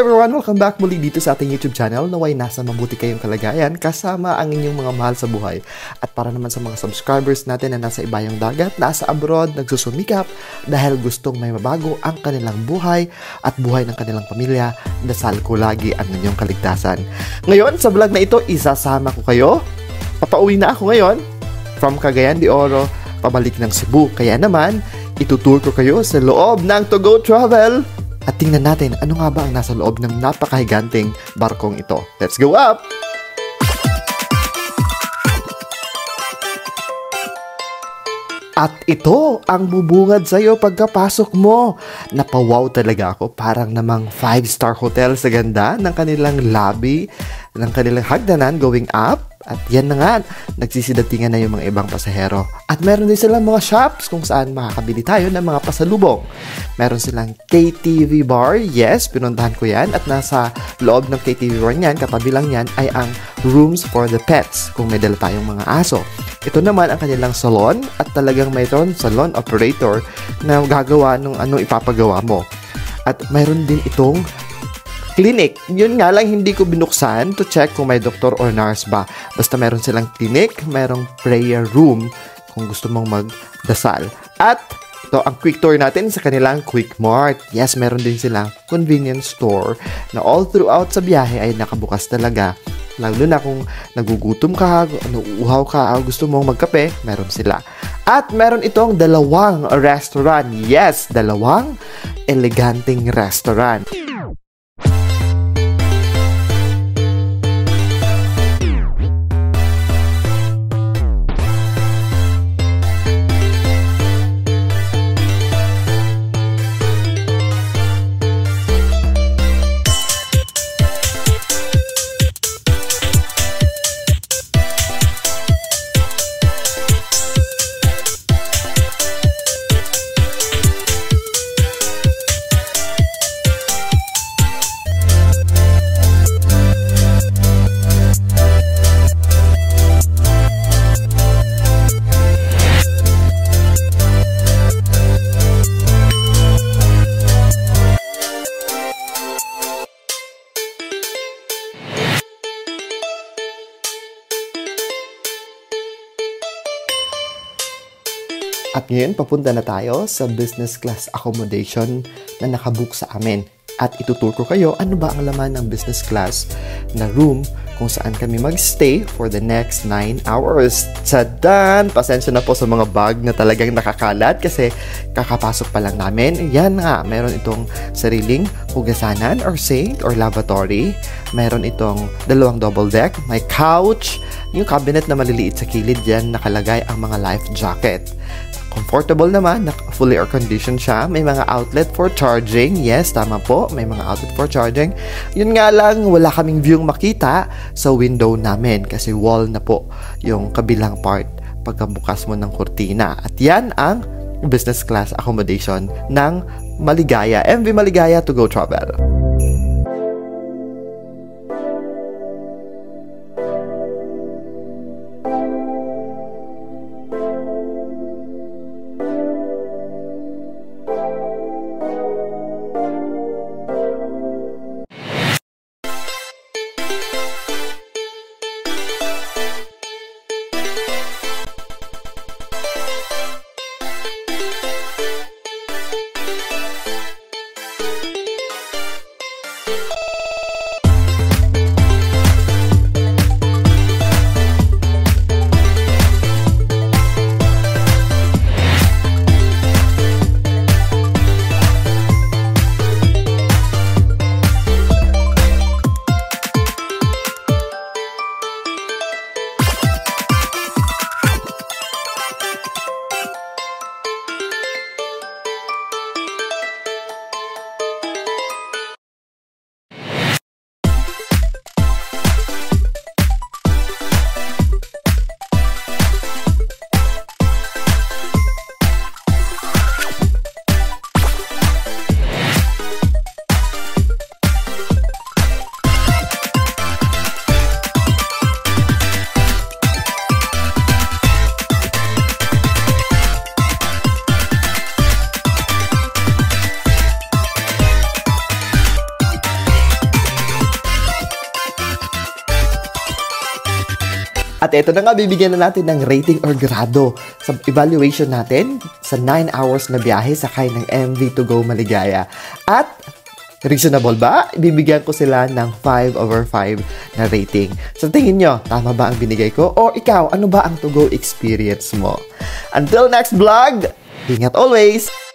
everyone! Welcome back muli dito sa ating YouTube channel. Naway nasa mabuti kayong kalagayan kasama ang inyong mga mahal sa buhay. At para naman sa mga subscribers natin na nasa ibayang dagat, nasa abroad, nagsusumikap dahil gustong may mabago ang kanilang buhay at buhay ng kanilang pamilya, dasal ko lagi ang inyong kaligtasan. Ngayon, sa vlog na ito, isasama ko kayo. Papauwi na ako ngayon from Cagayan de Oro, pabalik ng Cebu. Kaya naman, itutur ko kayo sa loob ng To Go Travel at tingnan natin ano nga ba ang nasa loob ng napakahiganting barkong ito. Let's go up! At ito ang bubungad sa'yo pagkapasok mo. Napawaw talaga ako. Parang namang 5-star hotel sa ganda ng kanilang lobby, ng kanilang hagdanan going up. At yan na nga, nagsisidatingan na yung mga ibang pasahero. At meron din silang mga shops kung saan makakabili tayo ng mga pasalubong. Meron silang KTV bar, yes, pinuntahan ko yan. At nasa loob ng KTV bar niyan, katabi lang yan, ay ang rooms for the pets kung may dala tayong mga aso. Ito naman ang kanilang salon at talagang mayroon salon operator na gagawa ng anong ipapagawa mo. At mayroon din itong clinic. Yun nga lang, hindi ko binuksan to check kung may doktor or nurse ba. Basta meron silang clinic, merong prayer room kung gusto mong magdasal. At ito ang quick tour natin sa kanilang Quick Mart. Yes, meron din silang convenience store na all throughout sa biyahe ay nakabukas talaga. Lalo na kung nagugutom ka, nauuhaw ka, gusto mong magkape, meron sila. At meron itong dalawang restaurant. Yes, dalawang eleganting restaurant. At ngayon, papunta na tayo sa business class accommodation na nakabook sa amin. At itutur ko kayo ano ba ang laman ng business class na room kung saan kami magstay for the next 9 hours. Tsadan! Pasensya na po sa mga bag na talagang nakakalat kasi kakapasok pa lang namin. Yan nga, meron itong sariling hugasanan or sink or lavatory. Meron itong dalawang double deck, may couch, yung cabinet na maliliit sa kilid dyan nakalagay ang mga life jacket. Comfortable naman, fully air conditioned siya. May mga outlet for charging. Yes, tama po, may mga outlet for charging. Yun nga lang, wala kaming view makita sa window namin kasi wall na po yung kabilang part pagkabukas mo ng kurtina. At yan ang business class accommodation ng Maligaya. MV Maligaya to go travel. At ito na nga, bibigyan na natin ng rating or grado sa evaluation natin sa 9 hours na biyahe sakay ng MV to go Maligaya. At Reasonable ba? Bibigyan ko sila ng 5 over 5 na rating. Sa so, tingin nyo, tama ba ang binigay ko? O ikaw, ano ba ang to-go experience mo? Until next vlog, ingat always!